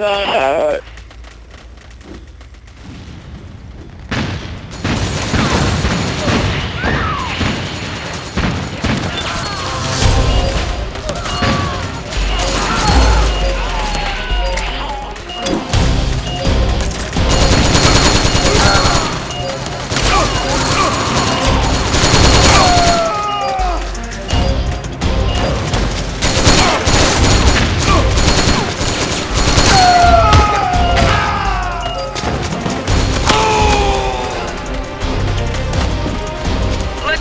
Uh,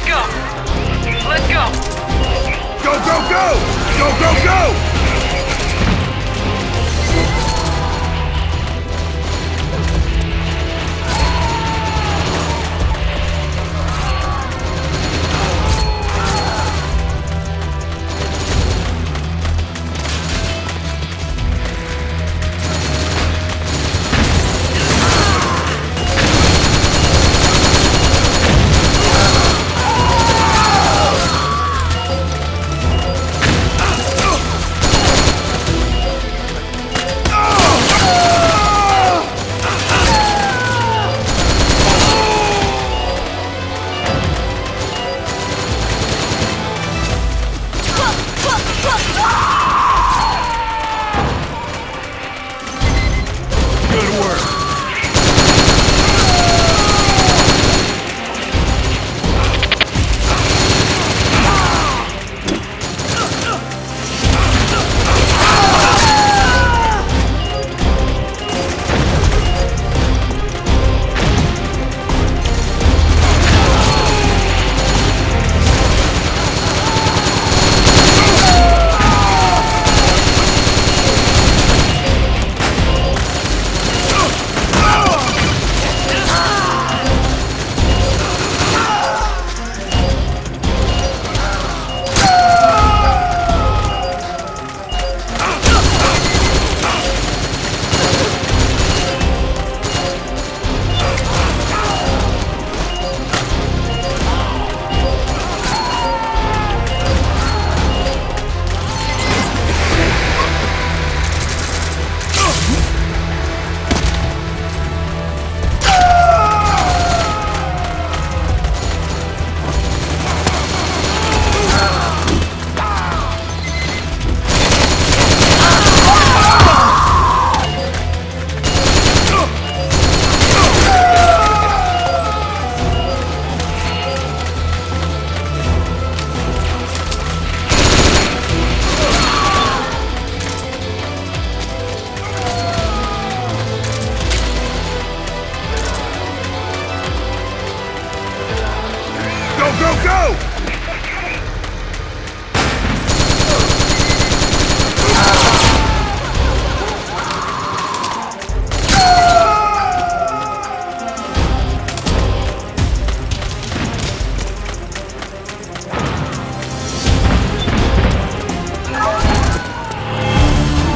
go! Let's go! Go, go, go! Go, go, go! Good work. Go, go, go!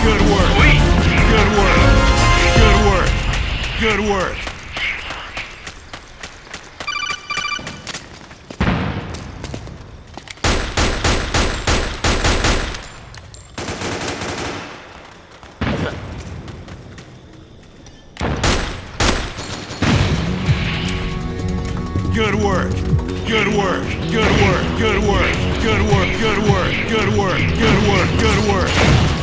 Good work. Good work. Good work. Good work. Good work. Good work. Good work. Good work. Good work. Good work. Good work. Good work. Good work.